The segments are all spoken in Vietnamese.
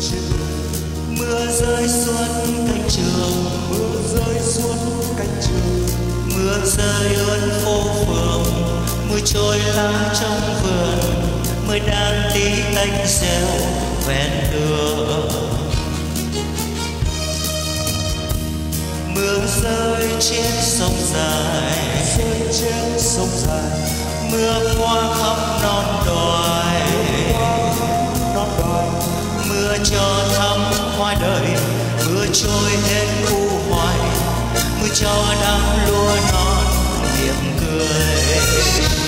trường mưa rơi suốt cánh trường mưa rơi suốt cánh trường mưa rơi ướt phố phường mưa trôi lá trong vườn mưa đang tí tách rêu ven đường mưa rơi trên sông dài rơi trên sông dài, mưa qua khắp non đồi trôi hết u hoài. Mưa cho đám lúa non niềm cười.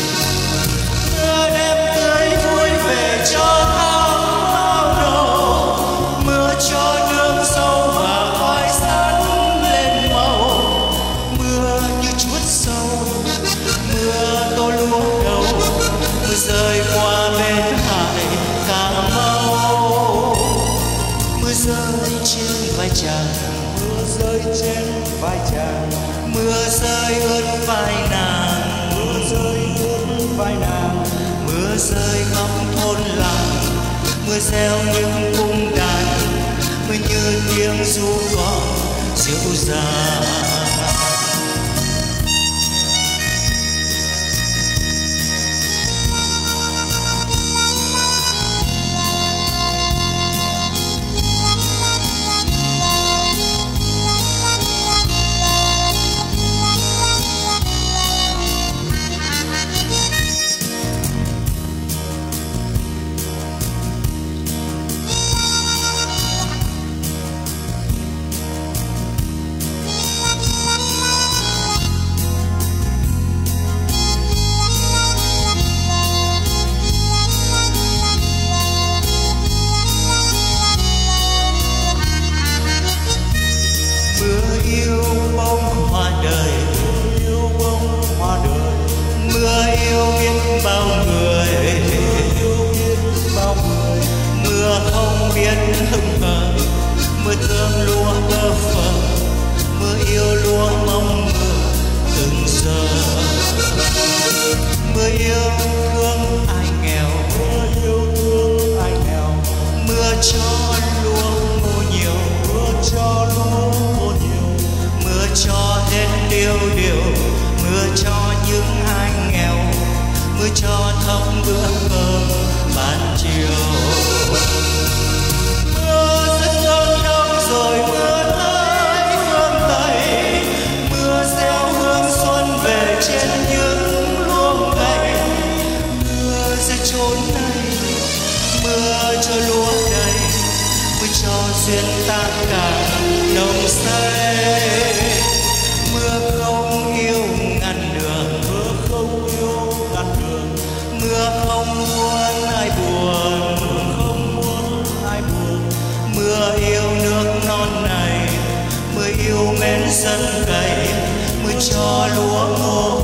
Vai chàng mưa rơi trên vai chàng mưa rơi ướt vai nàng. Mưa rơi ướt vai nàng. Mưa rơi khắp thôn làng. Mưa reo những cung đàn. Mưa như tiếng ru con dịu dàng mưa yêu biết bao người. Mưa không biết hững hờ mưa thương chốn này, mưa cho lúa đầy mưa cho duyên ta càng nồng say. Mưa không yêu ngăn đường, mưa không yêu ngăn đường, mưa không muốn ai buồn, mưa không muốn ai buồn. Mưa yêu nước non này, mưa yêu mến dân cày, mưa cho lúa ngô